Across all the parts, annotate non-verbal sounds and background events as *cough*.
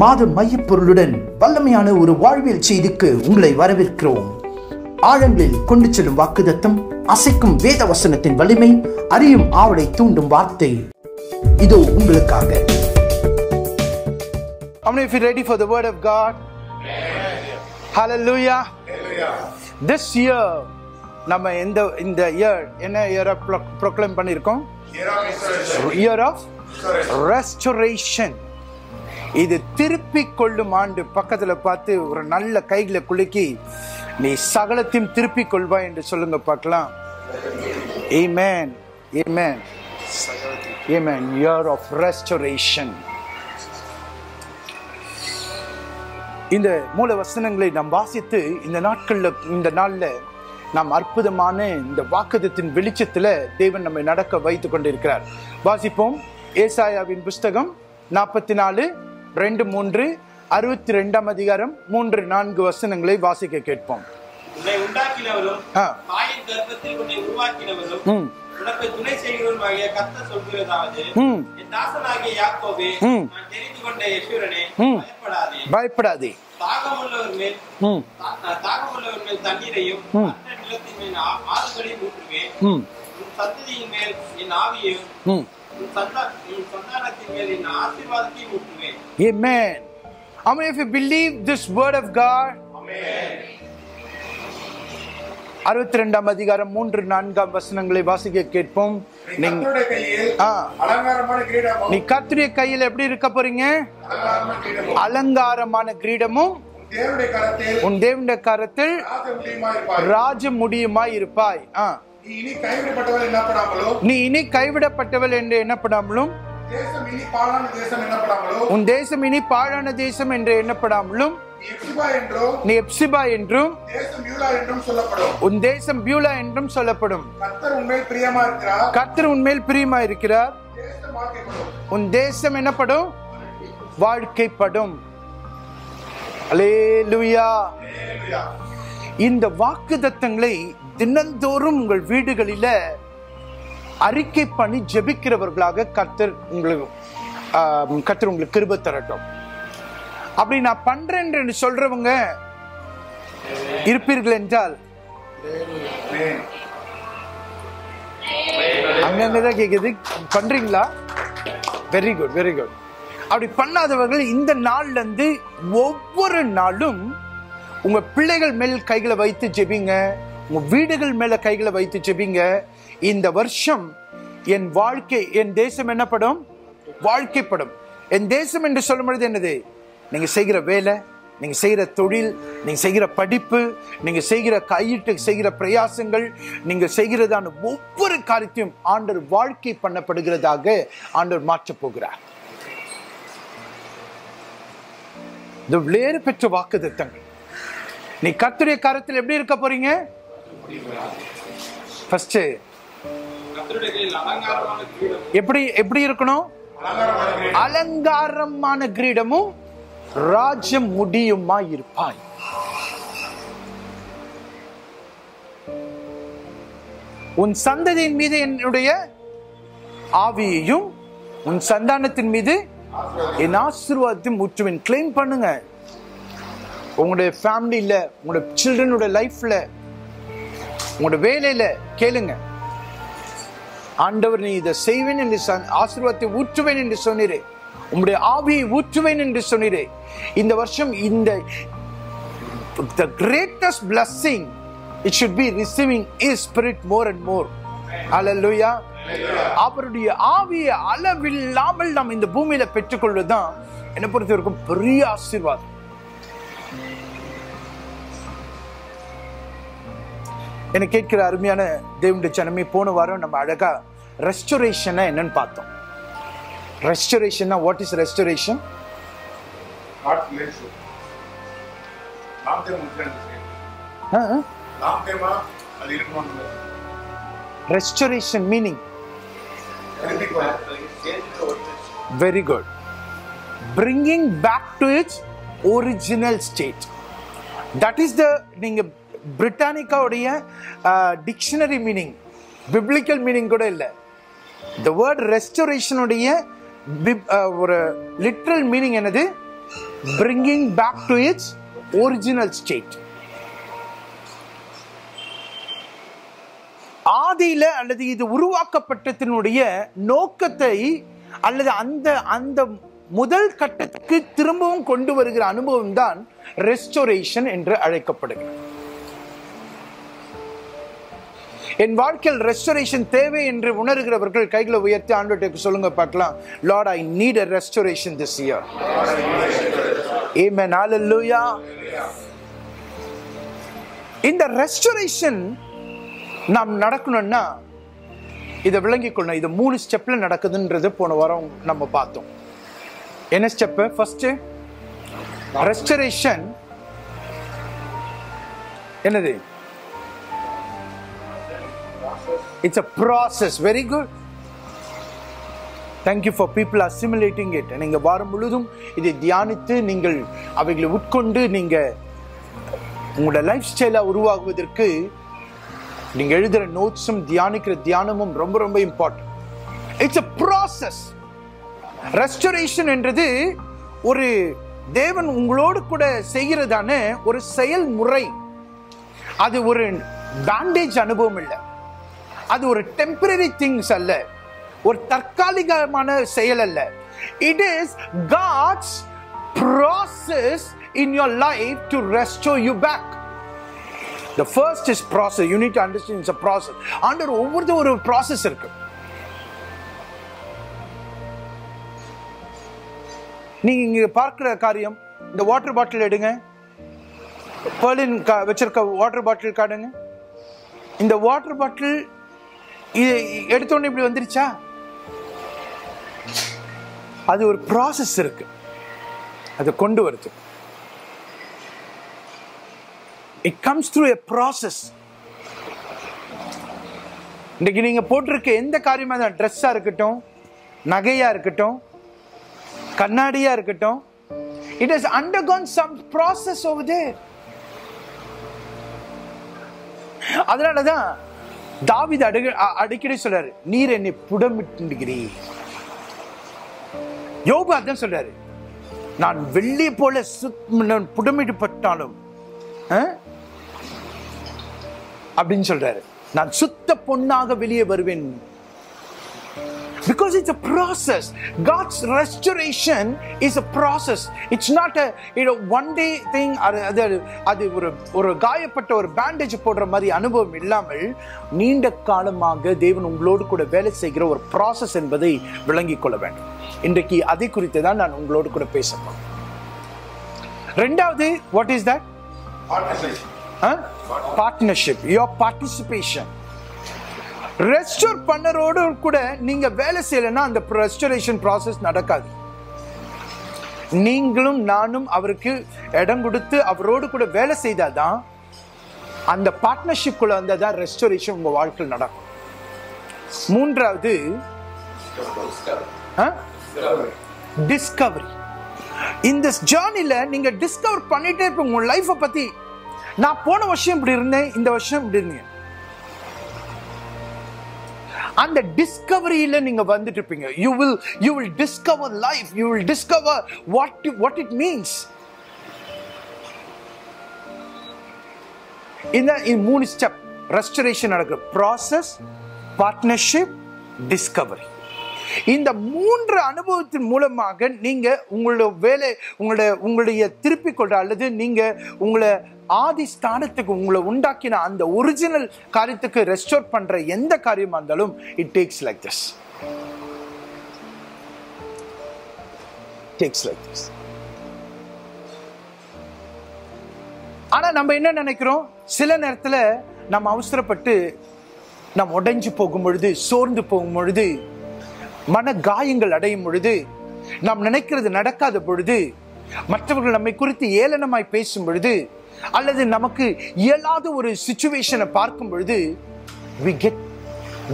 மாத மையப்பொருளுடன் வல்லமையான ஒரு வாழ்வியல் செய்திக்கு உங்களை வரவேற்கிறோம். ஆழங்களில் கொண்டு செல்லும் வாக்குதத்தம் அசைக்கும் வேத வசனத்தின் வலிமை அறியும் ஆவலை தூண்டும் வார்த்தை. இதோ உங்களுக்காக. How many of you ready for the word of God? Hallelujah. This year நம்ம இந்த இந்த இயர் என்ன இயரை ப்ரொக்ளைம் பண்ணியிருக்கோம்? இயர் ஆஃப் ரெஸ்டரேஷன் இது திருப்பி கொள்ளும் ஆண்டு பக்கத்துல பார்த்து ஒரு நல்ல கைகளை குலுக்கி நீ சகலத்தையும் திருப்பி கொள்வாய் என்று சொல்லுங்க பார்க்கலாம் Amen. Amen. Amen. Year of restoration. இந்த மூல வசனங்களை நாம் வாசித்து இந்த நாட்கள்ல இந்த நாள்ல நாம் அற்புதமான இந்த வாக்குதத்தின் வெளிச்சத்துல தேவன் நம்மை நடக்க வைத்துக் கொண்டிருக்கிறார் வாசிப்போம் ஏசாயாவின் புஸ்தகம் நாற்பத்தி நாலு ரெண்டு மூன்று அறுபத்தி ரெண்டாம் அதிகாரம் மூன்று நான்கு வசனங்களை வாசிக்க கேட்போம். பயப்படாதே. தண்ணீரையும் Amen. How many of you believe this word of God? அறுபத்தி ரெண்டாம் அதிகாரம் மூன்று நான்காம் வசனங்களை வாசிக்க கேட்போம். நீ கர்த்தருடைய கையில் எப்படி இருக்க போறீங்க? அலங்காரமான கிரீடமும் உன் தேவனுடைய கரத்தில் ராஜ முடியுமாய் இருப்பாய். ஆ. நீ இனி கைவிடப்பட்டவள் என்னப்படாமலோ? நீ இனி கைவிடப்பட்டவள் என்று எண்ணப்படாமலும் உன் தேசம் இனி பாழான தேசம் என்று எண்ணப்படாமலும் நீ எப்சிபா என்றும் உன் தேசம் பியூலா என்றும் சொல்லப்படும். கர்த்தர் உண்மையில் பிரியமா இருக்கிறார். உன் தேசம் என்னப்படும்? வாழ்க்கைப்படும். அல்லேலூயா Hallelujah. இந்த வாக்கு தத்தங்களை தினந்தோறும் உங்கள் வீடுகளில அறிக்கை பண்ணி ஜெபிக்கிறவர்களாக கத்தர் உங்களுக்கு கத்தர் உங்களுக்கு கிருப தரட்டும். அப்படி நான் பண்றேன் சொல்றவங்க இருப்பீர்கள் என்றால் அங்கங்கதான் கேக்குது. பண்றீங்களா? வெரி குட் வெரி குட் அப்படி பண்ணாதவர்கள் இந்த நாள்ல இருந்து ஒவ்வொரு நாளும் உங்க பிள்ளைகள் மேல் கைகளை வைத்து ஜெபிங்க. உங்கள் வீடுகள் மேலே கைகளை வைத்து செபிங்க இந்த வருஷம் என் வாழ்க்கை என் தேசம் என்னப்படும்? வாழ்க்கைப்படும். என் தேசம் என்று சொல்லும் பொழுது என்னது? நீங்கள் செய்கிற வேலை நீங்கள் செய்கிற தொழில் நீங்கள் செய்கிற படிப்பு நீங்கள் செய்கிற கையிட்டு செய்கிற பிரயாசங்கள் நீங்கள் செய்கிறதான ஒவ்வொரு காரியத்தையும் ஆண்டவர் வாழ்க்கை பண்ணப்படுகிறதாக ஆண்டவர் மாற்றப் போகிறார். இது வேறு பெற்ற வாக்கு நீ கத்துடைய காரத்தில் எப்படி இருக்க போறீங்க? ஃபர்ஸ்ட் எப்படி எப்படி இருக்கணும்? அலங்காரமான கிரீடமும் ராஜ்யம் முடியுமா இருப்பாய்? உன் சந்ததியின் மீது என்னுடைய ஆவியையும் உன் சந்தானத்தின் மீது என் ஆசீர்வாதத்தையும் முற்றுவேன் கிளைம் பண்ணுங்க. உங்களுடைய ஃபேமிலியில உங்களுடைய சில்ட்ரனோட லைஃப்ல உங்களோட வேலையில கேளுங்க. ஆண்டவர் நீ இதை செய்வேன் என்று ஆசீர்வாதத்தை ஊற்றுவேன் என்று சொன்னீரே. உங்களுடைய ஆவியை ஊற்றுவேன் என்று சொன்னீரே. இந்த வருஷம் இந்த the greatest blessing it should be receiving his spirit more and more. Hallelujah. அவருடைய ஆவியை அளவில்லாமல் நாம் இந்த பூமியில பெற்றுக்கொள்வதுதான் என்னை பொறுத்த வரைக்கும் பெரிய ஆசீர்வாதம். என்னை கேட்கிற அருமையான தேவனுடைய ஜனமே போன வாரம் நம்ம அழகா ரெஸ்டோரேஷனை என்னன்னு பார்த்தோம். Restoration what is restoration restoration meaning very good bringing back to its original state. That is the நீங்க பிரிட்டானிக்காவுடைய டிக்ஷனரி மீனிங் பிப்ளிக்கல் மீனிங் கூட இல்லை. த வேர்ட் ரெஸ்டோரேஷனுடைய ஒரு லிட்ரல் மீனிங் என்னது? Bringing back to its original state ஆதியில அல்லது இது உருவாக்கப்பட்டத்தினுடைய நோக்கத்தை அல்லது அந்த அந்த முதல் கட்டத்துக்கு திரும்பவும் கொண்டு வருகிற அனுபவம் தான் ரெஸ்டோரேஷன் என்று அழைக்கப்படுகிறது. என் வாழ்க்கையில் ரெஸ்டரேஷன் தேவை என்று உணர்கிறவர்கள் கைகளை உயர்த்தி ஆண்டு சொல்லுங்க பார்க்கலாம். Lord I need a restoration this year amen. Hallelujah. இந்த ரெஸ்டரேஷன் நாம் நடக்கணும்னா இதை விளங்கிக் கொள்ளணும். இது மூணு ஸ்டெப்ல நடக்குதுன்றது போன வாரம் நம்ம பார்த்தோம். என்ன ஸ்டெப் ஃபர்ஸ்ட் ரெஸ்டரேஷன் என்னது? It's a process very good thank you for people assimilating it நீங்கள் வாரம் முழுதும் இதை தியானித்து நீங்கள் அவைகளை உட்கொண்டு நீங்கள் உங்களோட லைஃப் ஸ்டைலாக உருவாகுவதற்கு நீங்கள் எழுதுகிற நோட்ஸும் தியானிக்கிற தியானமும் ரொம்ப ரொம்ப important it's a process restoration என்றது ஒரு தேவன் உங்களோடு கூட செய்கிறதான ஒரு செயல்முறை. அது ஒரு பேண்டேஜ் அனுபவம் இல்லை. அது ஒரு டெம்பரரி திங்ஸ் அல்ல. ஒரு தற்காலிகமான செயல் அல்ல. It is God's process in your life to restore you back the first is process you need need to understand process under ஒவ்வொருத்த ஒவ்வொருத்தரும் ஒரு ப்ராசஸ் இருக்கு. நீங்க இங்க பார்க்கிற காரியம் இந்த வாட்டர் பாட்டில் எடுங்க. பெர்லின் வச்சிருக்க வாட்டர் பாட்டில் காடுங்க. இந்த வாட்டர் பாட்டில் இது எடுத்தோடனே இப்படி வந்துருச்சா? அது ஒரு ப்ராசஸ் இருக்கு. அதை கொண்டு வருது. It comes through a process இன்றைக்கி நீங்கள் போட்டிருக்க எந்த காரியமாக இருந்தாலும் ட்ரெஸ்ஸாக இருக்கட்டும் நகையாக இருக்கட்டும் கண்ணாடியாக இருக்கட்டும் it is undergone some process over there அதனாலதான் தாவித அடி அடிக்கடி சொல்றாரு நீர் என்னை புடமிட்டுகிறீர். யோபு அதான் சொல்றாரு நான் வெள்ளி போல புடமிடப்பட்டாலும் அப்படின்னு சொல்றாரு நான் சுத்த பொண்ணாக வெளியே வருவேன். Because it's a process. God's restoration is a process. It's not a you know one day thing அது அது ஒரு ஒரு காயப்பட்ட ஒரு பேண்டேஜ் போடுற மாதிரி அனுபவம் இல்லாமல் நீண்ட காலமாக தேவன் உங்களோடு கூட வேலை செய்கிற ஒரு ப்ராசஸ் என்பதை விளங்கிக் கொள்ள வேண்டும். இன்றைக்கு அதை குறித்து தான் நான் உங்களோடு கூட பேச ரெண்டாவது what is that partnership your participation restore பண்ணரோடு கூட நீங்க வேலை செய்யலைன்னா அந்த ரெஸ்டோரேஷன் ப்ராசஸ் நடக்காது. நீங்களும் நானும் அவருக்கு இடம் கொடுத்து அவரோடு கூட வேலை செய்தாதான் அந்த பார்ட்னர்ஷிப் குள்ள வந்தாதான் ரெஸ்டோரேஷன் உங்க வாழ்க்கையில் நடக்கும். மூன்றாவது டிஸ்கவரி இந்த ஜேர்னில நீங்க டிஸ்கவர் பண்ணிட்டே இருப்பீங்க. உங்க லைஃப பத்தி. நான் போன வருஷம் இப்படி இருந்தேன் இந்த வருஷம் இப்படி இருந்தேன். அந்த டிஸ்கவரியில நீங்க வந்துட்டு இருப்பீங்க you will you will discover life you will discover what what it means இந்த மூணு ஸ்டெப் ரெஸ்டரேஷன் நடக்கிற ப்ராசஸ் பார்ட்னர்ஷிப் டிஸ்கவரி இந்த மூன்று அனுபவத்தின் மூலமாக நீங்க உங்களோட வேலை உங்களோட உங்களுடைய திருப்பிக் கொள்ற அல்லது நீங்க உங்களை ஆதி ஸ்தானத்துக்கு உங்களை உண்டாக்கின அந்த ஒரிஜினல் காரியத்துக்கு ரெஸ்டோர் பண்ற எந்த காரியமா இருந்தாலும் it takes like this takes like this ஆனா நம்ம என்ன நினைக்கிறோம்? சில நேரத்துல நம்ம அவசரப்பட்டு நம்ம உடைஞ்சு போகும் பொழுது சோர்ந்து போகும் பொழுது மன காயங்கள் அடையும் பொழுது நாம் நினைக்கிறது நடக்காத பொழுது மற்றவர்கள் நம்மை குறித்து ஏளனமாய் பேசும் பொழுது அல்லது நமக்கு இயலாத ஒரு சுச்சுவேஷனை பார்க்கும் பொழுது வி கெட்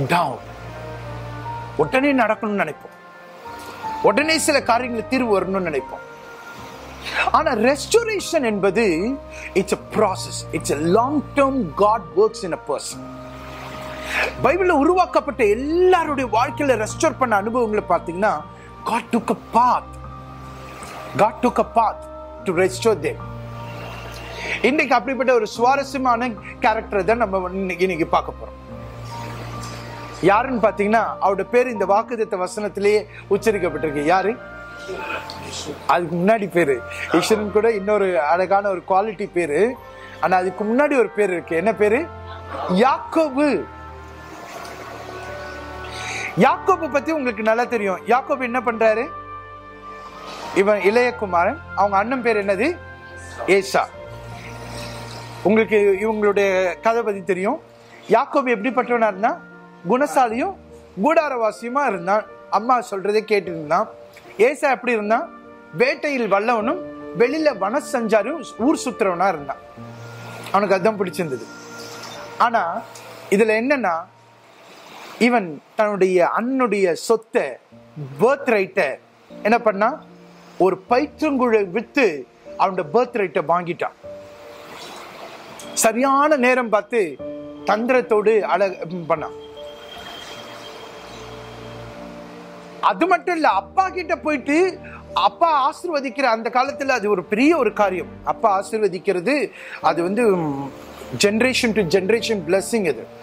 டவுன் உடனே நடக்கணும்னு நினைப்போம். உடனே சில காரியங்களை தீர்வு வரணும்னு நினைப்போம். ஆனா ரெஸ்டோரேஷன் என்பது it's a process it's a long term God works in a person பைபிளில் உருவாக்கப்பட்ட எல்லாருடைய வாழ்க்கையில் ரெஸ்டோர் பண்ண அனுபவங்களை பார்த்தீங்கன்னா God took a path God took a path to restore them இன்னைக்கு அப்படிப்பட்ட ஒரு சுவாரஸ்யமான கேரக்டர் தான் நம்ம இன்னைக்கு இன்னைக்கு பார்க்க போறோம். யாருன்னு பாத்தீங்கன்னா அவரோட பேர் இந்த வாக்குதத்த வசனத்திலேயே உச்சரிக்கப்பட்டிருக்கு. யாரு? அதுக்கு முன்னாடி பேரு. ஈஸ்வரன் கூட இன்னொரு அழகான ஒரு குவாலிட்டி பேரு. ஆனா அதுக்கு முன்னாடி ஒரு பேர் இருக்கு. என்ன பேரு? யாக்கோபு. யாக்கோபை பத்தி உங்களுக்கு நல்லா தெரியும். யாக்கோபு என்ன பண்றாரு? இவன் இளையகுமாரன். அவங்க அண்ணன் பேர் என்னது? ஏசா. உங்களுக்கு இவங்களுடைய கதை பத்தி தெரியும். யாக்கோபு எப்படிப்பட்டவனா இருந்தா? குணசாலியும் கூடாரவாசியுமா இருந்தான். அம்மா சொல்றதை கேட்டிருந்தான். ஏசா எப்படி இருந்தான்? வேட்டையில் வல்லவனும் வெளியில வனசஞ்சாரியும் ஊர் சுத்துறவனா இருந்தான். அவனுக்கு அதுதான் பிடிச்சிருந்தது. ஆனா இதுல என்னன்னா இவன் தன்னுடைய அண்ணனுடைய சொத்தை பேர்த் ரைட்டை என்ன பண்ணா? ஒரு பயிற்றுங்குழை வித்து அவனோட பேர்த் ரைட்டை வாங்கிட்டான். சரியான நேரம் பார்த்து தந்திரத்தோடு அழ பண்ணான். அது மட்டும் இல்ல அப்பா கிட்ட போயிட்டு அப்பா ஆசிர்வதிக்கிற அந்த காலத்துல அது ஒரு பெரிய ஒரு காரியம். அப்பா ஆசிர்வதிக்கிறது அது வந்து ஜென்ரேஷன் டு ஜென்ரேஷன் பிளஸ்ஸிங் அது.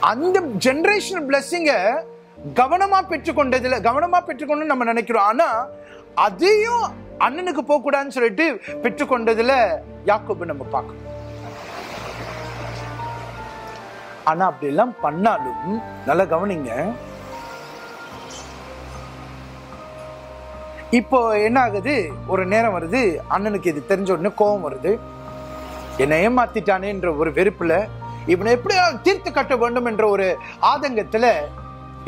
அந்த ஜென்ரேஷன் பிளஸ்ஸிங்க கவனமா பெற்றுக்கொண்டதுல கவனமா பெற்றுக்கொண்டு நம்ம நினைக்கிறோம். ஆனா அதையும் அண்ணனுக்கு போக கூடாதுன்னு சொல்லிட்டு பெற்றுக்கொண்டதுல யாக்கோபு நம்ம பார்க்கணும். ஆனா அப்படி எல்லாம் பண்ணாலும் நல்லா கவனிங்க. இப்போ என்ன ஆகுது? ஒரு நேரம் வருது. அண்ணனுக்கு இது தெரிஞ்ச உடனே கோபம் வருது. என்னை ஏமாத்திட்டானேன்ற ஒரு வெறுப்புல இவனை எப்படியாவது தீர்த்து கட்ட வேண்டும் என்ற ஒரு ஆதங்கத்துல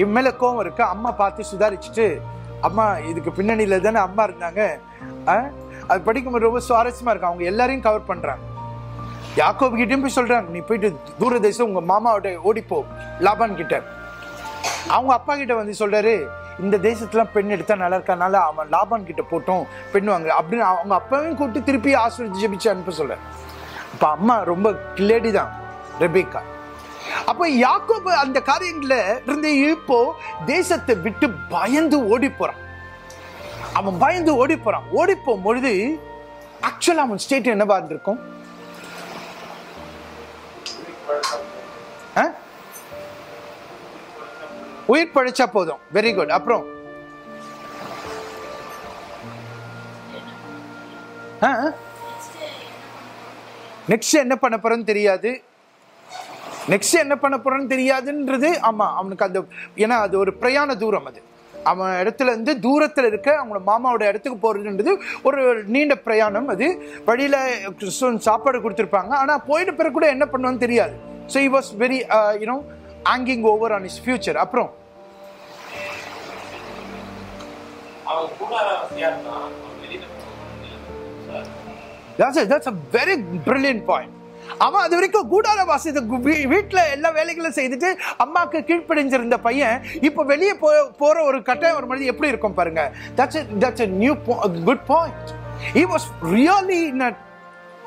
இவன் மேல கோவம் இருக்கு. அம்மா பார்த்து சுதாரிச்சுட்டு அம்மா இதுக்கு பின்னணியில தானே அம்மா இருந்தாங்க? அது படிக்கும்போது ரொம்ப சுவாரஸ்யமா இருக்கு அவங்க எல்லாரையும் கவர் பண்றாங்க. யாக்கோபு கிட்டயும் போய் சொல்றாங்க நீ போயிட்டு தூர தேசம் உங்க மாமாவோட ஓடிப்போ லாபான் கிட்ட. அவங்க அப்பா கிட்ட வந்து சொல்றாரு இந்த தேசத்துலாம் பெண் எடுத்தா நல்லா இருக்கனால அவன் லாபான் கிட்ட போட்டோம் பெண் வாங்க அப்படின்னு அவங்க அப்பாவையும் கூப்பிட்டு திருப்பி ஆசிரியர் ஜெபிச்சு அனுப்ப சொல்ற இப்ப அம்மா ரொம்ப கிளேடி தான் ரெபேக்கா. அப்ப யாக்கோபு அந்த காரியங்கள்ல இருந்து இப்போ தேசத்தை விட்டு பயந்து ஓடி போறான் அவன் பயந்து ஓடி போறான் ஓடி போகும் பொழுது ஆக்சுவலா அவன் ஸ்டேட் என்னவா இருந்திருக்கும் ஆ? உயிர் பழிச்சா போதும். வெரி குட் அப்புறம்? நெக்ஸ்ட் என்ன பண்ண போறோம்னு தெரியாது. நெக்ஸ்ட் என்ன பண்ண போறேன்னு தெரியாதுன்றது ஆமா அவனுக்கு அந்த ஏன்னா அது ஒரு பிரயாண தூரம் அது. அவன் இடத்துல இருந்து தூரத்துல இருக்க அவங்களோட மாமாவோட இடத்துக்கு போறதுன்றது ஒரு நீண்ட பிரயாணம் அது. வழியில சாப்பாடு கொடுத்துருப்பாங்க. ஆனா போயிட்டு பிறகு கூட என்ன பண்ணுவான்னு தெரியாது. So he was very you know hanging over on his future அப்புறம் that's a, that's a very brilliant point. அவன் அது வரைக்கும் கூடார வாசித்த வீட்டில் எல்லா வேலைகளும் செய்துட்டு அம்மாவுக்கு கீழ்ப்படிஞ்சிருந்த பையன் இப்போ வெளியே போ போகிற ஒரு கட்டாயம் ஒரு மனிதன் எப்படி இருக்கும் பாருங்க. That's that's a new good point he was really in a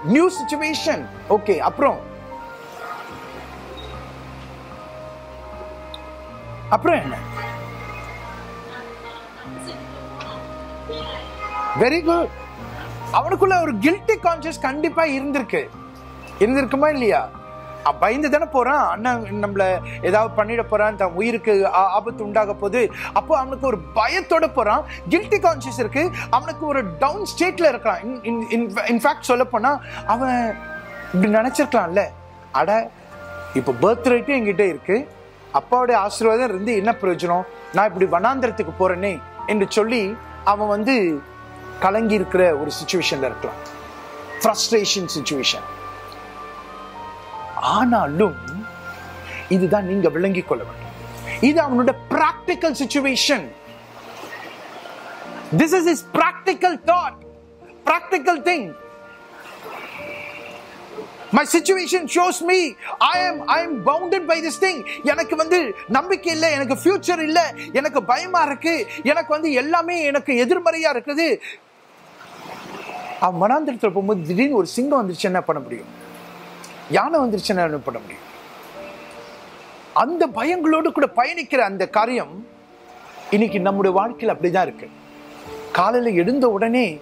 new situation okay அப்புறம். அப்புறம் என்ன? வெரி குட் அவனுக்குள்ள ஒரு கில்ட்டி கான்சியஸ் கண்டிப்பா இருந்திருக்கு. இருந்திருக்குமா இல்லையா? பயந்து தானே போறான். அண்ணன் நம்மள ஏதாவது பண்ணிட போறான். தன் உயிருக்கு ஆ- ஆபத்து உண்டாக போகுது. அப்போ அவனுக்கு ஒரு பயத்தோட போறான். கில்ட்டி கான்சியஸ் இருக்கு. அவனுக்கு ஒரு டவுன் ஸ்டேட்ல இருக்கான். இன்ஃபேக்ட் சொல்ல போனா அவன் இப்படி நினைச்சிருக்கலாம்ல. அட இப்போ பர்த் ரைட்டும் என்கிட்ட இருக்கு. அப்பாவுடைய ஆசீர்வாதம் இருந்து என்ன பிரயோஜனம்? நான் இப்படி வனாந்திரத்துக்கு போறேனே என்று சொல்லி அவன் வந்து கலங்கி இருக்கிற ஒரு சுச்சுவேஷன்ல இருக்கலாம். ஃப்ரஸ்ட்ரேஷன் சுச்சுவேஷன் ஆனாலும் இதுதான் நீங்க விளங்கிக் கொள்ள வேண்டும். இது அவனோட practical situation this is is practical thought practical thing my situation shows me I am I am bounded by this thing எனக்கு வந்து நம்பிக்கை இல்லை எனக்கு ஃபியூச்சர் இல்லை எனக்கு பயமா இருக்கு எனக்கு வந்து எல்லாமே எனக்கு எதிர்மறையா இருக்குது. அவன் மனாந்திரத்தில் போகும்போது திடீர்னு ஒரு சிங்கம் வந்துருச்சு என்ன பண்ண முடியும்? யானை வந்துருச்சுன்னா என்ன பண்ண முடியும்? அந்த பயங்களோடு கூட பயணிக்கிற அந்த காரியம் இன்னைக்கு நம்முடைய வாழ்க்கையில் அப்படிதான் இருக்கு. காலையில எழுந்த உடனே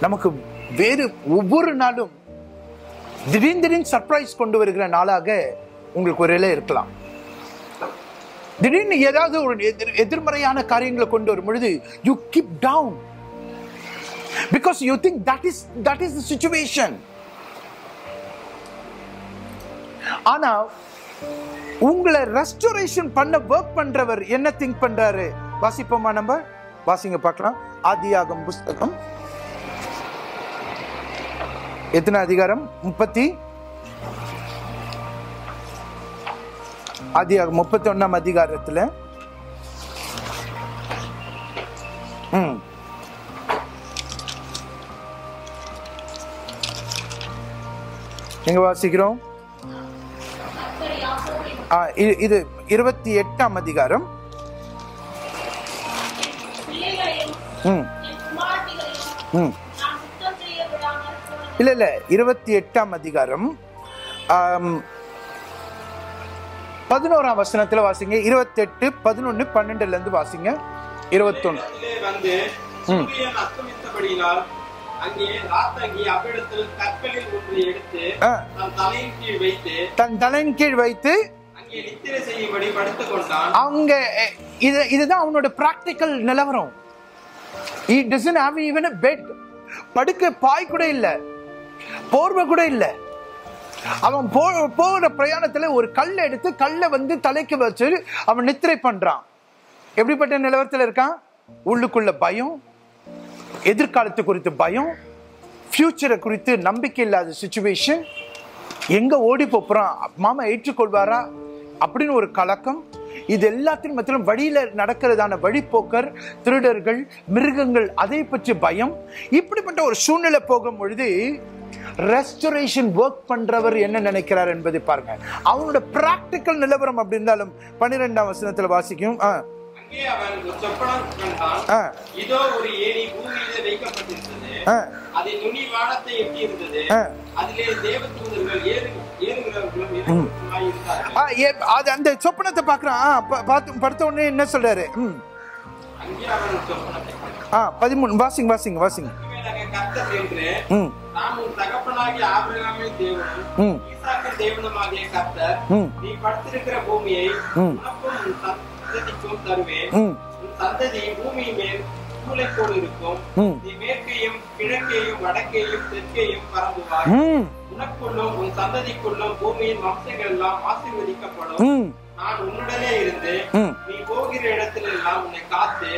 நமக்கு வேறு ஒவ்வொரு நாளும் திடீர் திடீர்னு சர்ப்ரைஸ் கொண்டு வருகிற நாளாக உங்களுக்கு ஒரு இலை இருக்கலாம். திடீர்னு ஏதாவது ஒரு எதிர் எதிர்மறையான காரியங்களை கொண்டு வரும் பொழுது you keep down because you think that is that is the situation ஆனால் உங்களை ரெஸ்டோரேஷன் பண்ண ஒர்க் பண்றவர் என்ன திங்க் பண்றாரு? வாசிப்போமா நம்ம? வாசிங்க பார்க்கலாம். ஆதியாகம் புஸ்தகம். எத்தனை அதிகாரம்? முப்பத்தி. ஆதியாகம் முப்பத்தி ஒன்னாம் அதிகாரத்துல. ம். எங்க வாசிக்கிறோம்? இது இருபத்தி எட்டாம் அதிகாரம். ம். ம். இல்ல இல்ல இருபத்தி எட்டாம் அதிகாரம். பதினோராம் வசனத்துல வாசிங்க. இருபத்தி எட்டு பதினொன்னு பன்னெண்டுல இருந்து வாசிங்க. இருபத்தொன்னு. தன் தலையின் கீழ் வைத்து அவங்க இது இதுதான் அவனோட பிராக்டிக்கல் நிலவரம். He doesn't have even a bed படுக்க பாய் கூட இல்ல. போர்வை கூட இல்ல. அவன் போ போகிற பிரயாணத்துல ஒரு கல்லை எடுத்து கல்லை வந்து தலைக்கு வச்சு அவன் நித்திரை பண்றான். எப்படிப்பட்ட நிலவரத்தில் இருக்கான்? உள்ளுக்குள்ள பயம் எதிர்காலத்து குறித்து பயம் ஃபியூச்சரை குறித்து நம்பிக்கை இல்லாத சுச்சுவேஷன் எங்க ஓடி போறான்? மாமா ஏற்றுக்கொள்வாரா? அப்படின்னு ஒரு கலக்கம். இது எல்லாத்தின் மத்தியிலும் வழியில நடக்கிறதான வழிப்போக்கர் திருடர்கள் மிருகங்கள் அதை பற்றி பயம். இப்படிப்பட்ட ஒரு சூழ்நிலை போகும் பொழுது ரெஸ்டரேஷன் ஒர்க் பண்றவர் என்ன நினைக்கிறார் என்பதை பாருங்க. அவனோட பிராக்டிக்கல் நிலவரம் அப்படி இருந்தாலும் பன்னிரெண்டாம் வசனத்துல வாசிக்கும். இதோ ஒரு ஏணி பூமியிலே வைக்கப்பட்டிருந்தது. ஆ, அதில் நுனி வானத்தை எட்டி இருந்தது. அதிலே தேவதூதர்கள் ஏறு அது அந்த சொப்பனத்தை பாக்குறான் ஆ, ப- பார்த்து படுத்த உடனே என்ன சொல்றாரு? ம். ஆ பதிமூணு இனிமேலாக கர்த்தர் என்று ம். தருவேன். ம் உன் சந்ததி பூமி மேல் சூளை போல் இருக்கும். ம். நீ மேற்கையும் கிழக்கையும் வடக்கையும் தெற்கையும் பரம்புவாய் ம். உனக்குள்ளும் உன் சந்ததிக்குள்ளும் பூமியின் வம்சங்கள் எல்லாம் ஆசீர்வதிக்கப்படும். ம். நான் உன்னுடனே இருந்து ம். நீ போகிற இடத்துல எல்லாம் உன்னை காத்து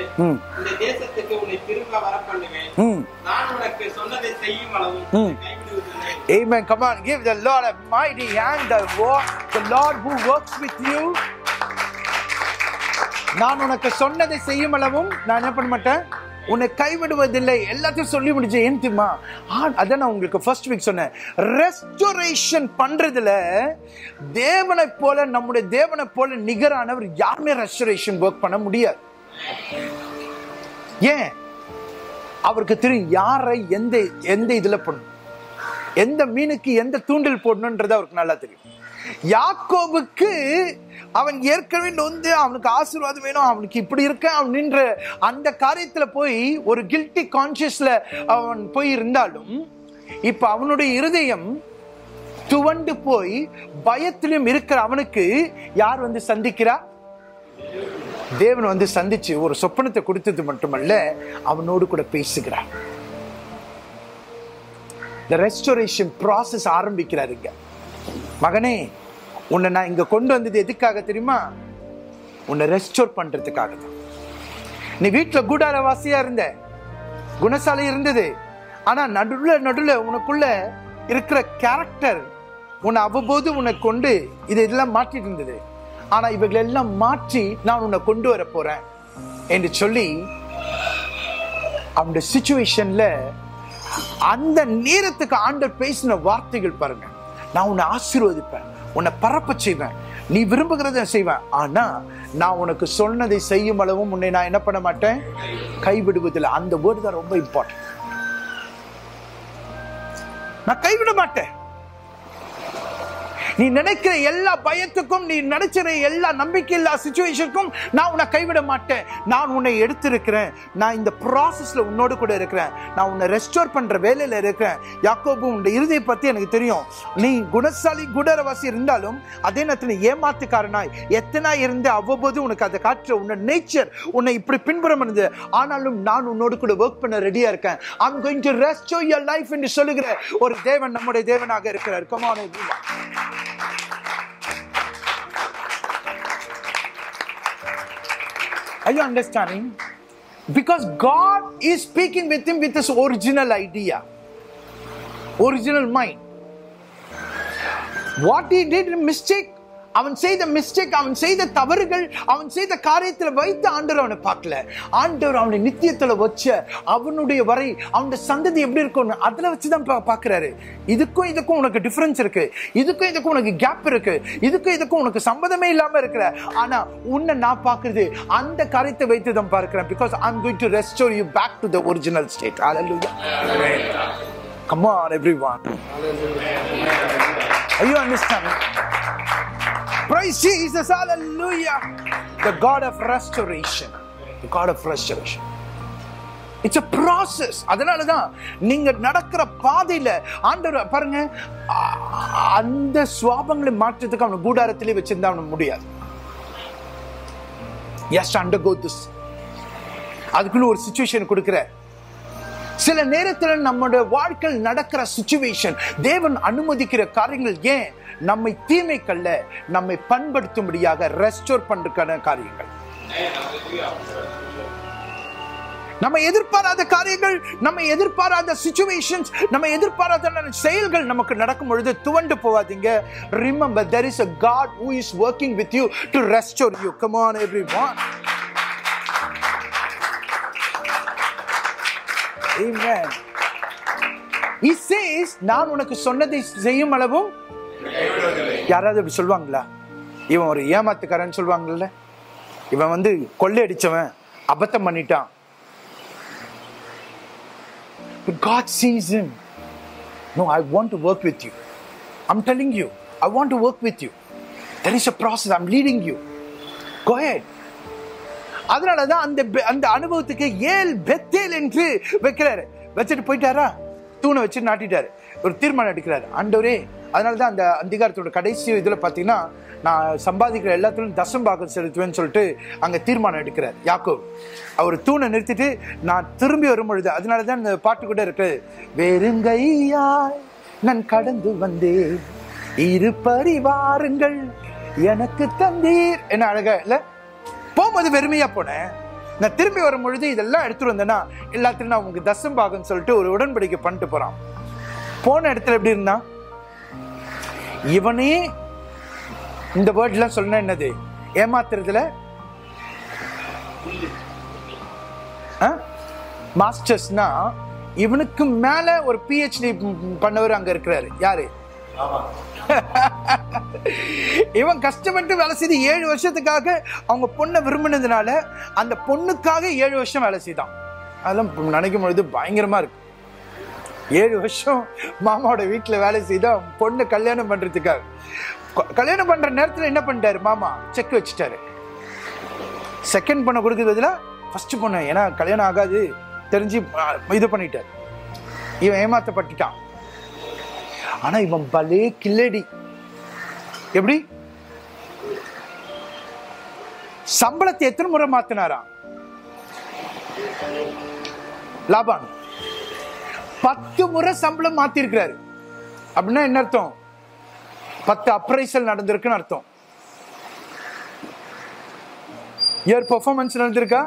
இந்த தேசத்துக்கு உன்னை திரும்ப வர பண்ணுவேன். நான் உனக்கு சொன்னதை செய்யும் கைவிடுவதில்லை Amen. Come on, give the Lord a mighty hand. The, the Lord who works with you. நான் உனக்கு சொன்னதை செய்யும் அளவும் நான் என்ன பண்ண மாட்டேன்? உன்னை கைவிடுவதில்லை. எல்லாத்தையும் சொல்லி முடிச்சு ஏன் தெரியுமா ஆ, அதான் நான் உங்களுக்கு ஃபர்ஸ்ட் வீக் சொன்னேன். ரெஸ்டோரேஷன் பண்றதுல தேவனை போல நம்முடைய தேவனை போல நிகரானவர் யாருமே ரெஸ்டோரேஷன் ஒர்க் பண்ண முடியாது. ஏன்? அவருக்கு தெரியும் யாரை எந்த எந்த இதுல போடணும். எந்த மீனுக்கு எந்த தூண்டில் போடணுன்றது அவருக்கு நல்லா தெரியும். யாக்கோபுக்கு அவன் ஏற்கனவே நொந்து அவனுக்கு ஆசீர்வாதம் வேணும் அவனுக்கு இப்படி இருக்க அவன் நின்ற அந்த காரியத்துல போய் ஒரு கில்ட்டி கான்சியஸ்ல அவன் போய் இருந்தாலும் இப்ப அவனுடைய இருதயம் துவண்டு போய் பயத்திலும் இருக்கிற அவனுக்கு யார் வந்து சந்திக்கிறா? தேவன் வந்து சந்திச்சு ஒரு சொப்பனத்தை கொடுத்தது மட்டுமல்ல அவனோடு கூட பேசுகிறார். இந்த ரெஸ்டோரேஷன் ப்ராசஸ் ஆரம்பிக்கிறாருங்க மகனே உன்னை நான் இங்கே கொண்டு வந்தது எதுக்காக தெரியுமா? உன்னை ரெஸ்டோர் பண்ணுறதுக்காக தான் நீ வீட்டில் கூடார வாசியாக இருந்த. குணசாலை இருந்தது. ஆனால் நடுவில் நடுவில் உனக்குள்ள இருக்கிற கேரக்டர் உன்னை அவ்வப்போது உன்னை கொண்டு இது இதெல்லாம் மாற்றிட்டு இருந்தது. ஆனால் இவைகளெல்லாம் மாற்றி நான் உன்னை கொண்டு வர போகிறேன் என்று சொல்லி அவனுடைய சுச்சுவேஷனில் அந்த நேரத்துக்கு ஆண்டர் பேசின வார்த்தைகள் பாருங்க. நான் உன்னை ஆசீர்வதிப்பேன். உன்னை பரப்ப செய்வேன். நீ விரும்புகிறத செய்வேன். ஆனா நான் உனக்கு சொன்னதை செய்யும் அளவும் உன்னை நான் என்ன பண்ண மாட்டேன்? கைவிடுவதில்லை. அந்த வேர்டு தான் ரொம்ப இம்பார்ட்டன்ட் நான் கைவிட மாட்டேன். நீ நினைக்கிற எல்லா பயத்துக்கும் நீ நினைச்சிற எல்லா நம்பிக்கை இல்லா சுச்சுவேஷனுக்கும் நான் உன்னை கைவிட மாட்டேன். நான் உன்னை எடுத்திருக்கிறேன். நான் இந்த ப்ராசஸில் உன்னோடு கூட இருக்கிறேன். நான் உன்னை ரெஸ்டோர் பண்ணுற வேலையில் இருக்கிறேன். யாக்கோபு உன் இறுதியை பற்றி எனக்கு தெரியும். நீ குணசாலி குடரவாசி இருந்தாலும் அதே நேரத்தில் ஏமாத்துக்காரனாய். எத்தனை இருந்து அவ்வப்போது உனக்கு அதை காட்டுற உன்னை நேச்சர் உன்னை இப்படி பின்புறம் இருந்தது ஆனாலும் நான் உன்னோடு கூட ஒர்க் பண்ண ரெடியா இருக்கேன். I'm going to rest your life என்று சொல்லுகிற ஒரு தேவன் நம்முடைய தேவனாக இருக்கிறார். Come. Are you understanding? Because God is speaking with him with his original idea, original mind. What he did mistake அவன் செய்த மிஸ்டேக் அவன் செய்த தவறுகள் அவன் செய்த காரியத்துல வைத்து ஆண்டவர் அவனை பார்க்கல. ஆண்டவர் அவனை நித்தியத்துல வச்ச அவனுடைய வரை அவனுடைய சந்ததி எப்படி இருக்கும்னு அதுல வச்சுதான் பா- பார்க்கறாரு. இதுக்கும் இதுக்கும் உனக்கு டிஃபரன்ஸ் இருக்கு. இதுக்கும் இதுக்கும் உனக்கு கேப் இருக்கு. இதுக்கும் இதுக்கும் உனக்கு சம்மதமே இல்லாம இருக்கிற. ஆனா உன்னை நான் பார்க்கிறது அந்த காரியத்தை வைத்து தான் பார்க்கிறேன். Because I am going to restore you back to the original state come on everyone. Are you understanding? Praise Jesus, hallelujah. The God of restoration. The God of restoration. It's a process அதனால தான் நீங்கள் நடக்கிற பாதையில் ஆண்டவர் பாருங்க அந்த சுவாபங்களை மாற்றத்துக்கு அவனை கூடாரத்திலே வச்சிருந்தா அவனுக்கு முடியாது எஸ் அண்டர் கோ திஸ் அதுக்குள்ள ஒரு சுச்சுவேஷன் கொடுக்குற சில நேரத்தில் நம்முடைய வாழ்க்கையில் நடக்கிற சுச்சுவேஷன் தேவன் அனுமதிக்கிற காரியங்கள் ஏன் நம்மை தீமைக்கல்ல நம்மை பண்படுத்தும்படியாக ரெஸ்டோர் பண்றதுக்கான காரியங்கள். நம்ம எதிர்பாராத காரியங்கள் நம்ம எதிர்பாராத சுச்சுவேஷன்ஸ் நம்ம எதிர்பாராத செயல்கள் நமக்கு நடக்கும் பொழுது துவண்டு போவாதீங்க remember is is a god who is working with you to restore you. Come on everyone. Amen. He says நான் உனக்கு சொன்னதை செய்யும் அளவும் யாராவது அப்படி சொல்லுவாங்களா இவன் ஒரு ஏமாத்துக்காரன்னு சொல்லுவாங்கல்ல இவன் வந்து கொள்ளையடிச்சவன் அபத்தம் பண்ணிட்டான் But God sees him. No, I want to work with you. I'm telling you, I want to work with you. There is a process. I'm leading you. Go ahead. அதனாலதான் அந்த அந்த அனுபவத்துக்கு ஏல் பெத்தேல் என்று வைக்கிறாரு வச்சுட்டு போயிட்டாரா தூணை வச்சு நாட்டிட்டாரு ஒரு தீர்மானம் எடுக்கிறாரு ஆண்டவரே அதனாலதான் அந்த அதிகாரத்தோட கடைசி இதில் பார்த்தீங்கன்னா நான் சம்பாதிக்கிற எல்லாத்துலையும் தசம் பாகம் செலுத்துவேன்னு சொல்லிட்டு அங்கே தீர்மானம் எடுக்கிறார். யாக்கோ அவர் தூணை நிறுத்திட்டு நான் திரும்பி வரும் பொழுது அதனாலதான் இந்த பாட்டு கூட இருக்கு. வெறுங்கையாய் நான் கடந்து வந்தேன். இரு பரிவாருங்கள் எனக்கு தந்தீர் என்ன அழகா இல்லை? போகும்போது வெறுமையா போனேன். நான் திரும்பி வரும் பொழுது இதெல்லாம் எடுத்துட்டு வந்தேன்னா எல்லாத்துலையும் நான் உங்களுக்கு தசம் பாகம் சொல்லிட்டு ஒரு உடன்படிக்கை பண்ணிட்டு போறான். போன இடத்துல எப்படி இருந்தான்? இவனே இந்த வேர்ட்லாம் சொன்னா என்னது? ஏமாத்துறதுல? மாஸ்டர்ஸ்னா இவனுக்கு மேல ஒரு பிஹெச்டி பண்ணவர் அங்க இருக்கிறாரு. யாரு? *laughs* இவன் கஷ்டப்பட்டு வேலை செய்து ஏழு வருஷத்துக்காக அவங்க பொண்ணை விரும்பினதுனால அந்த பொண்ணுக்காக ஏழு வருஷம் வேலை செய்தான். அதெல்லாம் நினைக்கும் பொழுது பயங்கரமா இருக்கு. ஏழு வருஷம் மாமாவோட வீட்டில் வேலை செய்து பொண்ணு கல்யாணம் பண்றதுக்காக. கல்யாணம் பண்ற நேரத்துல என்ன பண்ணிட்டாரு மாமா? செக் வச்சுட்டாரு. செகண்ட் பொண்ணை கொடுக்குறது பதிலாக ஃபர்ஸ்ட் பொண்ணு ஏன்னா கல்யாணம் ஆகாது தெரிஞ்சு இது பண்ணிட்டார். இவன் ஏமாத்தப்பட்டுட்டான். ஆனா இவன் பலே கில்லடி. எப்படி? சம்பளத்தை எத்தனை முறை மாத்தினாராம்? லாபான் பத்து முறை சம்பளம் மாத்திருக்கிறாரு. அப்படின்னா என்ன அர்த்தம்? பத்து அப்ரைசல் நடந்திருக்குன்னு அர்த்தம். இயர் பெர்ஃபார்மன்ஸ் நடந்திருக்கா?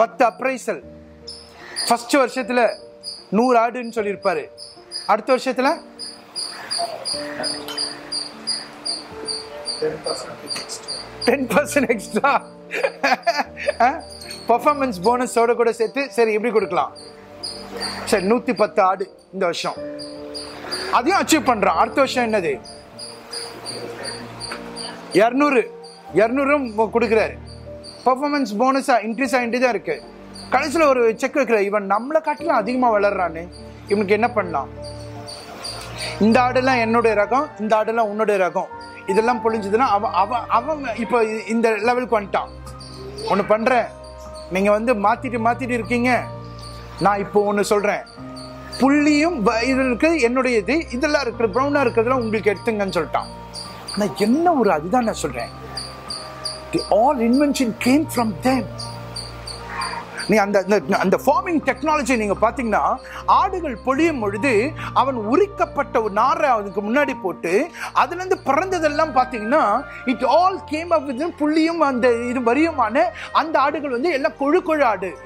பத்து அப்ரைசல் ஃபர்ஸ்ட் வருஷத்துல நூறு ஆடுன்னு சொல்லியிருப்பாரு. அடுத்த வருஷத்துல? டென் பர்சன்ட் எக்ஸ்ட்ரா பர்ஃபார்மன்ஸ் போனஸோட கூட சேர்த்து சரி எப்படி கொடுக்கலாம்? சரி நூத்தி பத்து ஆடு இந்த வருஷம். அதையும் அச்சீவ் பண்றான் அடுத்த வருஷம் என்னது? இரநூறு. இரநூறும் கொடுக்குறாரு. பர்ஃபார்மன்ஸ் போனஸா இன்க்ரீஸ் ஆகிட்டு தான் இருக்கு. கடைசியில் ஒரு செக் வைக்கிற இவன் நம்மளை காட்டிலும் அதிகமாக வளர்றான்னு இவனுக்கு என்ன பண்ணலாம்? இந்த ஆடெல்லாம் என்னுடைய ரகம் இந்த ஆடெல்லாம் உன்னுடைய ரகம். இதெல்லாம் பொழிஞ்சதுன்னா அவன் அவன் அவன் இப்போ இந்த லெவலுக்கு வந்துட்டான். ஒன்று பண்ணுறேன் நீங்கள் வந்து மாற்றிட்டு மாற்றிட்டு இருக்கீங்க. நான் இப்போ ஒன்று சொல்கிறேன் புள்ளியும் வ- இது இருக்கு என்னுடையது இதெல்லாம் இருக்கிற ப்ரௌனாக இருக்கிறதுலாம் உங்களுக்கு எடுத்துங்கன்னு சொல்லிட்டான். ஆனால் என்ன ஒரு அதுதான் நான் சொல்கிறேன் the all invention came from them நீ அந்த அந்த- அந்த ஃபார்மிங் டெக்னாலஜி நீங்கள் பார்த்தீங்கன்னா ஆடுகள் பொழியும் பொழுது அவன் உரிக்கப்பட்ட ஒரு நாரை அதுக்கு முன்னாடி போட்டு அதுலேருந்து பிறந்ததெல்லாம் பார்த்தீங்கன்னா it all came up with புள்ளியும் அந்த இது வரியுமான அந்த ஆடுகள் வந்து எல்லாம் கொழு கொழு ஆடு.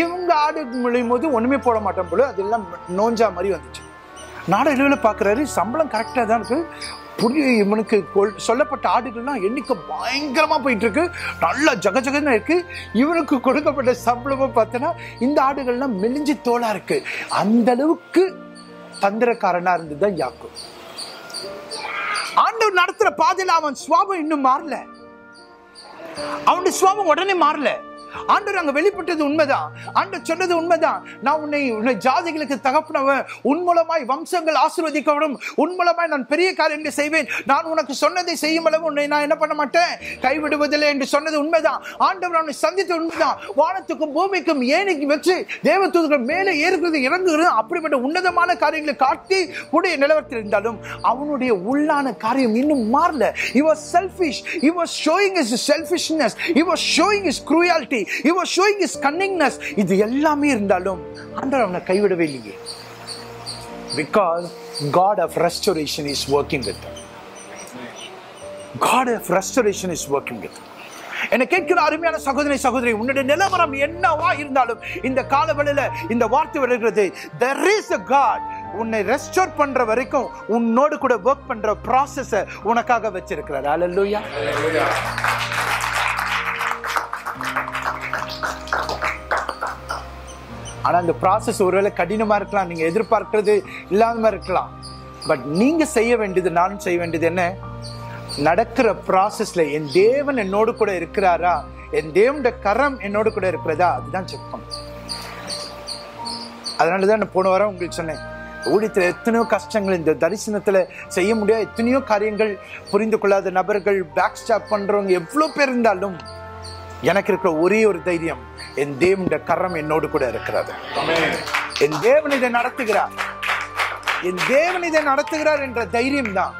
இவங்க ஆடு முழியும் போது ஒன்றுமே போட மாட்டோம் போல அதெல்லாம் நோஞ்சா மாதிரி வந்துச்சு. நாடகவில் பார்க்குறாரு சம்பளம் கரெக்டாக தான் இருக்குது புரிய இவனுக்கு சொல்லப்பட்ட ஆடுகள்லாம் எண்ணிக்கை பயங்கரமாக போயிட்டுருக்கு. நல்லா ஜகஜகன்னு இருக்குது இவனுக்கு கொடுக்கப்பட்ட சம்பளமும் பார்த்தோன்னா இந்த ஆடுகள்லாம் மெலிஞ்சு தோலாக இருக்குது அந்த அளவுக்கு இருந்தது இருந்ததுதான் யாக்கு. ஆண்டவர் நடத்துகிற பாதையில் அவன் சுவாபம் இன்னும் மாறல. அவனுடைய சுவாபம் உடனே மாறல. ஆண்டவர் அங்க வெளிப்பட்டது உண்மைதான். ஆண்டவர் சொன்னது உண்மைதான். நான் உன்னை உன்னை ஜாதிகளுக்கு தகப்பனவன் உன் மூலமாய் வம்சங்கள் ஆசீர்வதிக்கப்படும். உன் மூலமாய் நான் பெரிய காரியங்கள் செய்வேன். நான் உனக்கு சொன்னதை செய்யும் அளவு உன்னை நான் என்ன பண்ண மாட்டேன்? கைவிடுவதில்லை என்று சொன்னது உண்மைதான். ஆண்டவர் அவனை சந்தித்த உண்மைதான். வானத்துக்கும் பூமிக்கும் ஏனைக்கு வச்சு தேவதூதர்கள் மேலே ஏறுகிறது இறங்குகிறது. அப்படிப்பட்ட உன்னதமான காரியங்களை காட்டி உடைய நிலவரத்தில் இருந்தாலும் அவனுடைய உள்ளான காரியம் இன்னும் மாறல. இவர் செல்ஃபிஷ் இவர் ஷோயிங் இஸ் செல்ஃபிஷ்னஸ் இவர் showing is was showing showing is cunningness இது எல்லாமே இருந்தாலும் ஆண்டவர் அவனை கைவிடவே இல்லையே. Because God of restoration is working with God of of is working with என்னை கேட்கிற அருமையான சகோதரி சகோதரி உன்னுடைய நிலவரம் என்னவா இருந்தாலும் இந்த காலவெளியில இந்த வார்த்தை வருகிறது. தெர் இஸ் அ காட் உன்னை ரெஸ்டோர் பண்ற வரைக்கும் உன்னோடு கூட ஒர்க் பண்ற ப்ராசஸ உனக்காக வச்சிருக்கிறார். அல்லேலூயா ஆனால் அந்த ப்ராசஸ் ஒருவேளை கடினமாக இருக்கலாம் நீங்க இல்லாத மாதிரி இருக்கலாம். பட் நீங்கள் செய்ய வேண்டியது நானும் செய்ய வேண்டியது என்ன? நடக்கிற ப்ராசஸில் என் தேவன் என்னோடு கூட இருக்கிறாரா? என் தேவனுடைய கரம் என்னோடு கூட இருக்கிறதா? அதுதான் செக் பண்ணும் அதனாலதான் நான் போன வாரம் உங்களுக்கு சொன்னேன். ஊழியத்தில் எத்தனையோ கஷ்டங்கள் இந்த தரிசனத்தில் செய்ய முடியாத எத்தனையோ காரியங்கள் புரிந்து கொள்ளாத நபர்கள் பேக் ஸ்டாப் பண்ணுறவங்க எவ்வளோ பேர் இருந்தாலும் எனக்கு இருக்கிற ஒரே ஒரு தைரியம். என் தேவனுடைய கரம் என்னோடு கூட இருக்கிறது என் தேவன் இதை நடத்துகிறார். என் தேவன் இதை நடத்துகிறார் என்ற தைரியம் தான்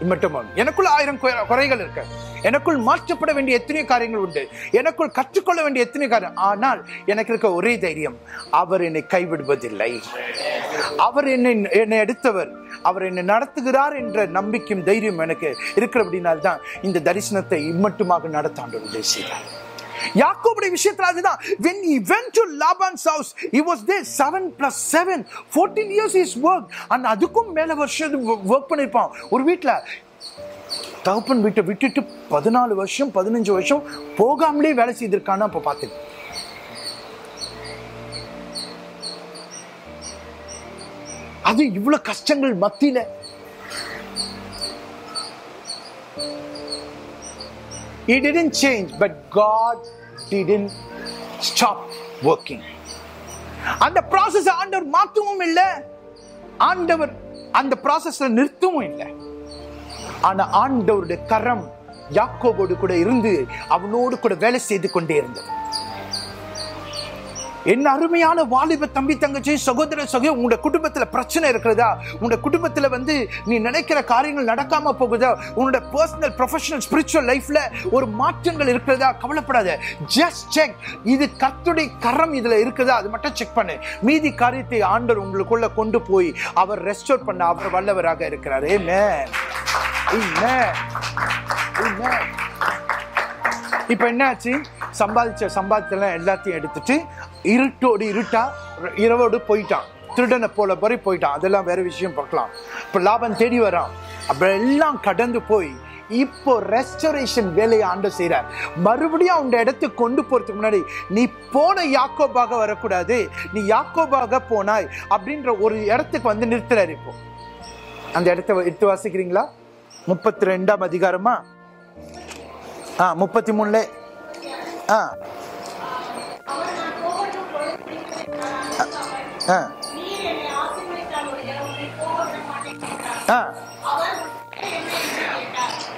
மட்டும் எனக்குள் ஆயிரம் குறை- குறைகள் இருக்கு. எனக்குள் மாற்றப்பட வேண்டிய எத்தனை காரியங்கள் உண்டு. எனக்குள் கற்றுக்கொள்ள வேண்டிய எத்தனை காரியம். ஆனால் எனக்கு இருக்க ஒரே தைரியம். அவர் என்னை கைவிடுவதில்லை. அவர் என்னை என்னை எடுத்தவர். அவர் என்னை நடத்துகிறார் என்ற நம்பிக்கையும் தைரியம் எனக்கு இருக்கிறபடினால்தான் இந்த தரிசனத்தை இம்மட்டுமாக நடத்தாண்டு உதேசித்தார் யாக்கோபுடைய விஷயத்துல அதுதான். When he went to Laban's house he was there 7 plus 7 14 years he's worked. And அதுக்கும் மேல வருஷம் ஒர்க் பண்ணிருப்பான். ஒரு வீட்டில் தகப்பன் வீட்டை விட்டுட்டு பதினாலு வருஷம் பதினஞ்சு வருஷம் போகாமலே வேலை செய்திருக்கான்னு அப்போ பார்த்தேன். அது இவ்வளோ கஷ்டங்கள் மத்தியில் He didn't change, but God didn't stop working. அந்த ப்ராசஸ் ஆண்டவர் மாற்றவும் இல்லை. ஆண்டவர் அந்த ப்ராசஸ்ல நிறுத்தவும் இல்லை. ஆனா ஆண்டவருடைய கரம் யாக்கோபோடு கூட இருந்து அவனோடு கூட வேலை செய்து கொண்டே இருந்தது. என் அருமையான வாலிப தம்பி தங்கச்சி சகோதர சகோ உங்க குடும்பத்துல பிரச்சனை இருக்கிறதா? உங்க குடும்பத்துல வந்து நீ நினைக்கிற காரியங்கள் நடக்காம போகுதா? உன்னோட பர்சனல் ப்ரொஃபஷனல் ஸ்பிரிச்சுவல் லைஃப்ல ஒரு மாற்றங்கள் இருக்கிறதா? கவலைப்படாத. ஜஸ்ட் செக் இது கத்துடைய கரம் இதுல இருக்குதா? அது மட்டும் செக் பண்ணு. மீதி காரியத்தை ஆண்டவர் உங்களுக்குள்ள கொண்டு போய் அவர் ரெஸ்டோர் பண்ண அவர் வல்லவராக இருக்கிறார். Amen. Amen. இப்போ இப்ப என்னாச்சு? சம்பாதிச்ச சம்பாதிச்செல்லாம் எல்லாத்தையும் எடுத்துட்டு இருட்டோடு இருட்டா இரவோடு போயிட்டான். திருடனை போல மாதிரி போயிட்டான். அதெல்லாம் வேற விஷயம் பார்க்கலாம். இப்போ லாபம் தேடி வரான். அப்புறம் எல்லாம் கடந்து போய் இப்போ ரெஸ்டரேஷன் வேலையை ஆண்டு செய்கிறார் மறுபடியும் அவங்க இடத்துக்கு கொண்டு போகிறதுக்கு முன்னாடி நீ போன யாக்கோபாக வரக்கூடாது. நீ யாக்கோபாக போனாய் அப்படின்ற ஒரு இடத்துக்கு வந்து நிறுத்துறாரு இப்போ. அந்த இடத்த எடுத்து வாசிக்கிறீங்களா? முப்பத்தி ரெண்டாம் அதிகாரமா? ஆ முப்பத்தி மூணுல ஆ. ஆ. ஆ.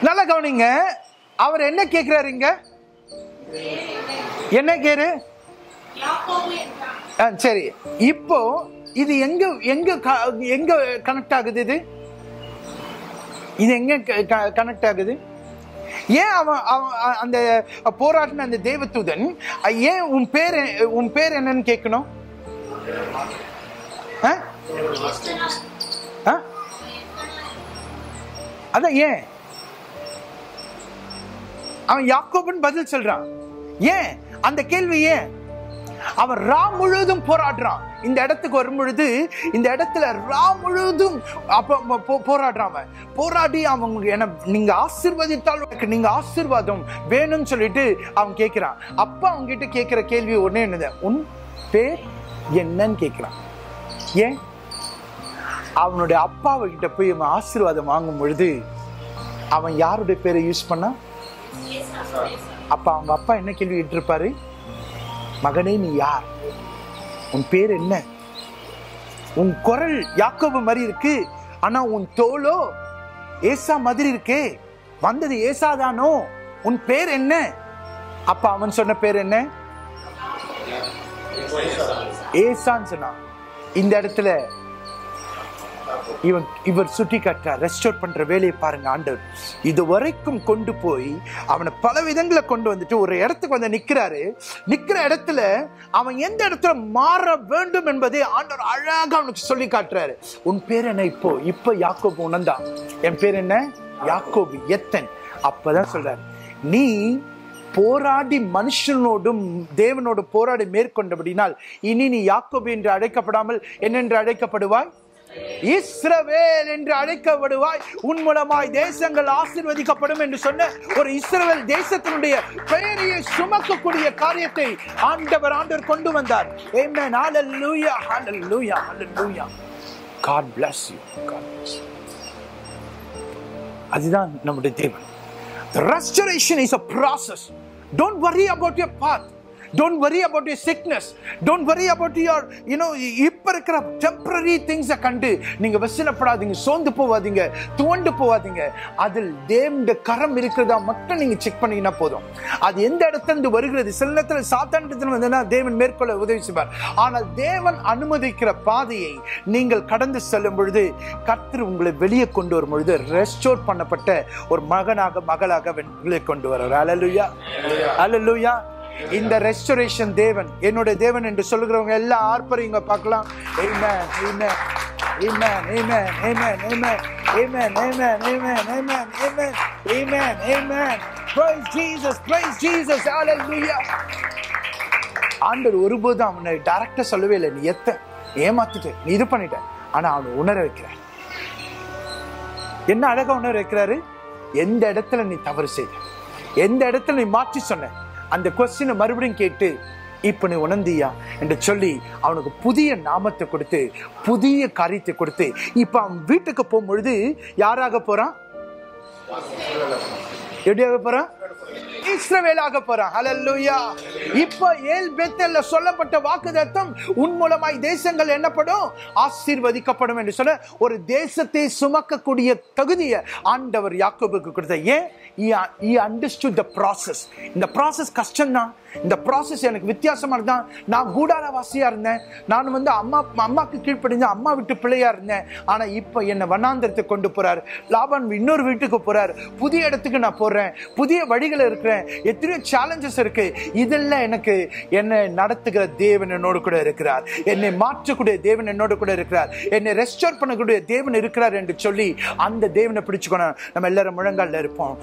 நல்லா கவனிங்க. அவர் என்ன கேக்குறாரு இங்க? என்ன கேரு? ஆ, சரி. இப்போ இது எங்க எங்க க- எங்க கனெக்ட் ஆகுது இது? இது எங்க கனெக்ட் ஆகுது? ஏன் அவன் அவன் அந்த போராட்டின அந்த தேவதூதன் ஏன் உன் பேர் உன் பேர் என்னன்னு கேட்கணும் அதான் ஏன்? அவன் யாக்கோபன் பதில் சொல்றான். ஏன்? அந்த கேள்வி ஏன்? அவன் ரா முழுவதும் போராடுறான். இந்த இடத்துக்கு வரும் பொழுது இந்த இடத்துல ரா முழுவதும் அப்போ போ- போராடுறான் அவன். போராடி அவங்க என நீங்க ஆசிர்வதித்தால் நீங்க ஆசீர்வாதம் வேணும்னு சொல்லிட்டு அவன் கேட்கிறான் அப்ப அவங்க கிட்ட கேட்கிற கேள்வி ஒன்னே என்னது? உன் பேர்? என்னன்னு கேட்கிறான். ஏன்? அவனுடைய அப்பாவை கிட்ட போய் அவன் ஆசீர்வாதம் வாங்கும் பொழுது அவன் யாருடைய பேரை யூஸ் பண்ணா? அப்ப அவங்க அப்பா என்ன கேள்வி கேட்டிருப்பாரு? மகனே நீ யார்? உன் பேர் என்ன? உன் குரல் யாக்கோபு மாதிரி இருக்கு ஆனா உன் தோலோ ஏசா மாதிரி இருக்கே. வந்தது ஏசாதானோ உன் பேர் என்ன? அப்ப அவன் சொன்ன பேர் என்ன? ஏசான்னு சொன்னான் இந்த இடத்துல இவன் இவர் சுட்டி காட்டுற ரெஸ்டோர் பண்ற வேலையை பாருங்க ஆண்டவர். இது வரைக்கும் கொண்டு போய் அவனை பல விதங்களை கொண்டு வந்துட்டு ஒரு இடத்துக்கு வந்து நிக்கிறாரு. நிக்கிற இடத்துல அவன் எந்த இடத்துல மாற வேண்டும் என்பதை ஆண்டவர் அழகா அவனுக்கு சொல்லி காட்டுறாரு. உன் பேர் என்ன இப்போ? இப்போ யாக்கோபு உணர்ந்தான். என் பேர் என்ன? யாக்கோபு எத்தன். அப்பதான் சொல்றாரு. நீ போராடி மனுஷனோடும் தேவனோடு போராடி மேற்கொண்டபடினால் இனி நீ யாக்கோபு என்று அழைக்கப்படாமல் என்னென்று அழைக்கப்படுவாய் இஸ்ரவேல் என்று அழைக்கப்படுவாய் உன் மூலமாய் தேசங்கள் ஆசிர்வதிக்கப்படும் என்று சொன்ன ஒரு இஸ்ரவேல் தேசத்தினுடைய பெயரையை சுமக்கக்கூடிய காரியத்தை ஆண்டவர் ஆண்டவர் கொண்டு வந்தார் Amen. Hallelujah. Hallelujah. Hallelujah. God bless you. God bless you. அதுதான் நம்முடைய தேவன் The restoration is a process. Don't worry about your path. Don't worry about you sickness don't worry about your, you know இப்போ இருக்கிற temporary திங்ஸை கண்டு நீங்கள் வசனப்படாதீங்க சோர்ந்து போவாதீங்க துவண்டு போவாதீங்க. அதில் தேவனுடைய கரம் இருக்கிறதா மட்டும் நீங்கள் செக் பண்ணீங்கன்னா போதும். அது எந்த இடத்துல இருந்து வருகிறது? சில நேரத்தில் சாத்தாண்டத்தில் வந்ததுன்னா தேவன் மேற்கொள்ள உதவி செய்வார். ஆனால் தேவன் அனுமதிக்கிற பாதையை நீங்கள் கடந்து செல்லும் பொழுது கர்த்தர் உங்களை வெளியே கொண்டு வரும் பொழுது ரெஸ்டோர் பண்ணப்பட்ட ஒரு மகனாக மகளாக வெளியே கொண்டு வர்றார் அலலுயா அலலுயா இந்த ரெஸ்டரேஷன் தேவன் என்னுடைய தேவன் என்று சொல்லுகிறவங்க எல்லாம் ஆர்ப்பரிங்க பார்க்கலாம் Amen, amen, amen, amen, amen, amen, amen, amen, amen, amen, amen, amen, amen. Praise Jesus, praise Jesus, hallelujah. ஆண்டவர் ஒருபோதும் அவனை டைரக்டா சொல்லவே இல்லை நீ எத்த ஏமாத்திட்ட நீ இது பண்ணிட்ட ஆனா அவனை உணர வைக்கிறார் என்ன அழகா உணர வைக்கிறாரு எந்த இடத்துல நீ தவறு செய்த எந்த இடத்துல நீ மாற்றி சொன்ன அந்த கொஸ்டினை மறுபடியும் கேட்டு இப்போ நீ உணர்ந்தியா? என்று சொல்லி அவனுக்கு புதிய நாமத்தை கொடுத்து புதிய காரியத்தை கொடுத்து இப்போ அவன் வீட்டுக்கு போகும்பொழுது யாராக போறான்? எப்படியாக போறான்? இஸ்ரவேலாக போறான். ஹalleluya இப்போ ஏல் பெத்தல்ல சொல்லப்பட்ட வாக்குதத்தம் உன் மூலமாய் தேசங்கள் என்னப்படும்? ஆசீர்வதிக்கப்படும் என்று சொல்ல ஒரு தேசத்தை சுமக்கக்கூடிய தகுதியை ஆண்டவர் யாக்கோபுக்கு கொடுத்த ஏன்? He அண்டர்ஸ்டுட் த ப்ராசஸ் இந்த ப்ராசஸ் கஷ்டம்தான் இந்த ப்ராசஸ் எனக்கு வித்தியாசமாக இருந்தான் நான் கூடாரவாசியா இருந்தேன். நான் வந்து அம்மா அம்மாவுக்கு கீழ்ப்படிஞ்ச அம்மா விட்டு பிள்ளையாக இருந்தேன். ஆனால் இப்போ என்னை வண்ணாந்திரத்துக்கு கொண்டு போகிறார் லாபான் இன்னொரு வீட்டுக்கு போகிறார் புதிய இடத்துக்கு நான் போடுறேன் புதிய வழிகள் இருக்கிறேன். எத்தனையோ சேலஞ்சஸ் இருக்குது இதெல்லாம் எனக்கு என்னை நடத்துகிற தேவன் என்னோடு கூட இருக்கிறார். என்னை மாற்றக்கூடிய தேவன் என்னோடு கூட இருக்கிறார். என்னை ரெஸ்டோர் பண்ணக்கூடிய தேவன் இருக்கிறார் என்று சொல்லி அந்த தேவனை பிடிச்சுக்கணும். நம்ம எல்லாரும் முழங்காலில் இருப்போம்.